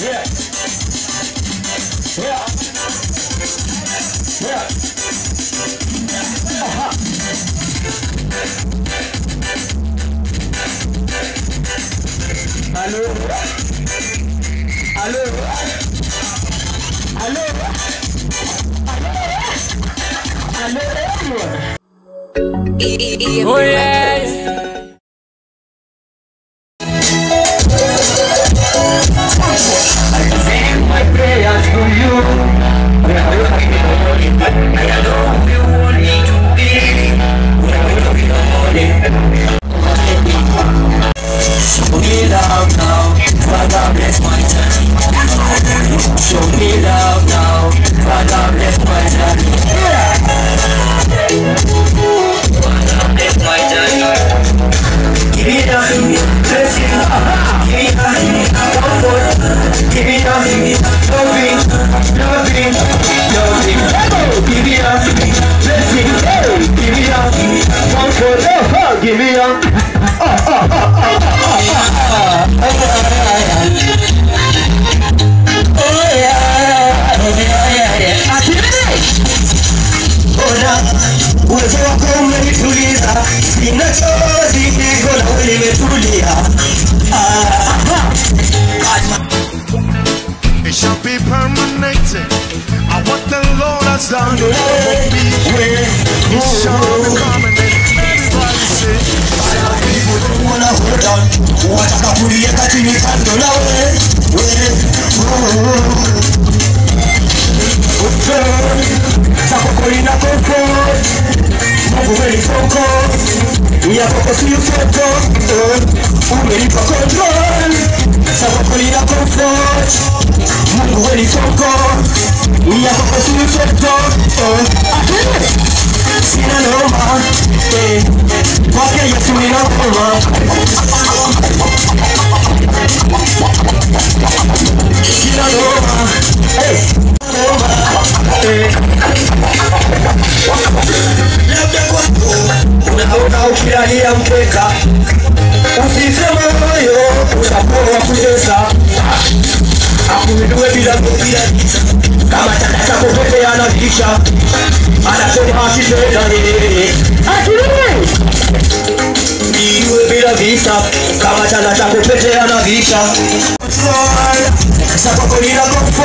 Yeah. Yeah. Yeah. Uh -huh. Allô Allô Allô Allô Allô Oh yeah Me love now, Father bless my journey Father bless Give give it up, comfort, give it up, loving, loving, loving, give up, blessing, give it up, comfort, oh, give it up. Ah, ah, It shall be permanent. And what the Lord has done for me, it shall be permanent. Everybody say, wanna hold on, wataka kuliweka chini kando na we, we. Yako si ufoto, umenipa control. Sakoko lina comfort, Mungu umenifoko, yako si ufoto, sina noma, eh, kwake Yesu nina ngoma. Sina kufurahia mkeka, usife moyo unakuwa wa kucheza, bila kofia kama takataka pepe anatisha, anasema akitenda iwe bila visa kama chana cha kupete anavisha sapako lina kofo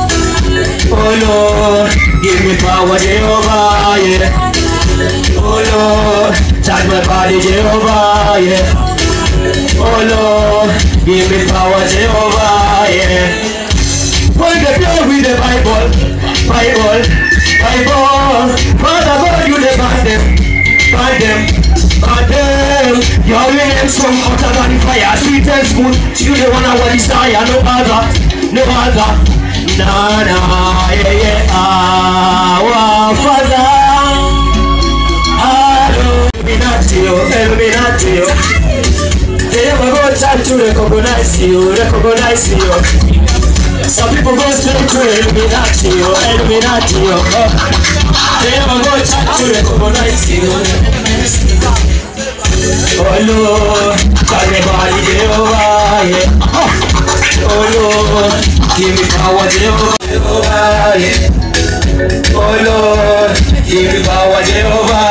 Oh Lord, give me power, Jehovah, yeah. Oh Lord, touch my body, Jehovah, yeah. Oh Lord, give me power, Jehovah, yeah. Hold the floor with the Bible, Bible, Bible. Father God, you the ban them, ban them, ban them. Your name strong hotter than fire, sweet and smooth. You the one I want desire, no other, no other. Nah, nah, yeah, yeah, our Father. Hello, Illuminati, oh, Illuminati, oh. They never go time to recognize you, recognize you. Some people go straight to Illuminati, oh, Illuminati, oh. They never go time to recognize you. Oh Lord, me body Jehovah, yeah. Oh Lord, give me power Jehovah. Oh Lord, give me power Jehovah,